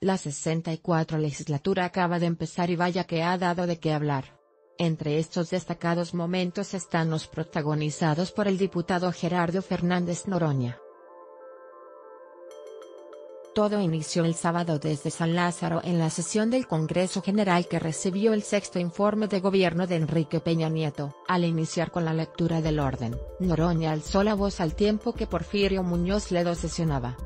La 64 legislatura acaba de empezar y vaya que ha dado de qué hablar. Entre estos destacados momentos están los protagonizados por el diputado Gerardo Fernández Noroña. Todo inició el sábado desde San Lázaro en la sesión del Congreso General que recibió el sexto informe de gobierno de Enrique Peña Nieto. Al iniciar con la lectura del orden, Noroña alzó la voz al tiempo que Porfirio Muñoz Ledo sesionaba.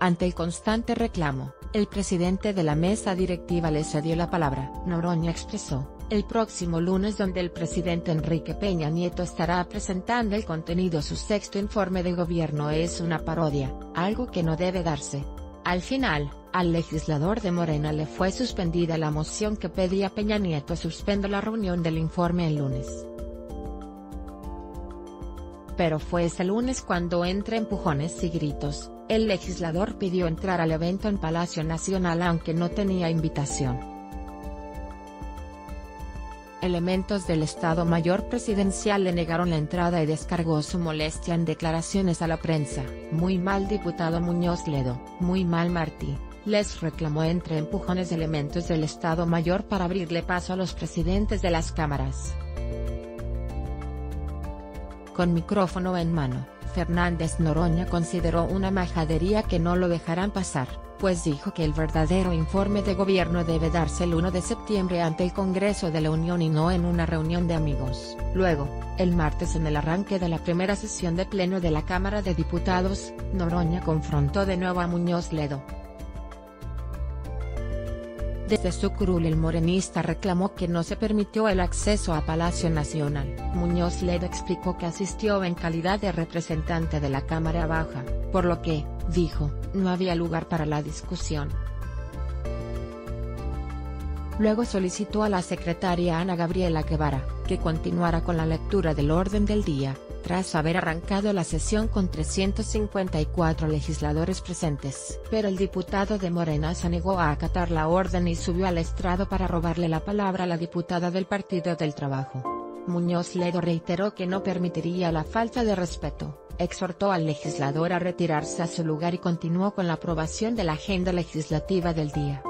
Ante el constante reclamo, el presidente de la mesa directiva le cedió la palabra. Noroña expresó, el próximo lunes donde el presidente Enrique Peña Nieto estará presentando el contenido su sexto informe de gobierno es una parodia, algo que no debe darse. Al final, al legislador de Morena le fue suspendida la moción que pedía Peña Nieto suspendo la reunión del informe el lunes pero fue ese lunes cuando entre empujones y gritos, el legislador pidió entrar al evento en Palacio Nacional aunque no tenía invitación. Elementos del Estado Mayor Presidencial le negaron la entrada y descargó su molestia en declaraciones a la prensa. Muy mal diputado Muñoz Ledo, muy mal Martí, les reclamó entre empujones elementos del Estado Mayor para abrirle paso a los presidentes de las cámaras. Con micrófono en mano, Fernández Noroña consideró una majadería que no lo dejarán pasar, pues dijo que el verdadero informe de gobierno debe darse el 1 de septiembre ante el Congreso de la Unión y no en una reunión de amigos. Luego, el martes en el arranque de la primera sesión de pleno de la Cámara de Diputados, Noroña confrontó de nuevo a Muñoz Ledo, desde su curul el morenista reclamó que no se permitió el acceso a Palacio Nacional. Muñoz Ledo explicó que asistió en calidad de representante de la Cámara Baja, por lo que, dijo, no había lugar para la discusión. Luego solicitó a la secretaria Ana Gabriela Guevara, que continuara con la lectura del orden del día, tras haber arrancado la sesión con 354 legisladores presentes. Pero el diputado de Morena se negó a acatar la orden y subió al estrado para robarle la palabra a la diputada del Partido del Trabajo. Muñoz Ledo reiteró que no permitiría la falta de respeto, exhortó al legislador a retirarse a su lugar y continuó con la aprobación de la agenda legislativa del día.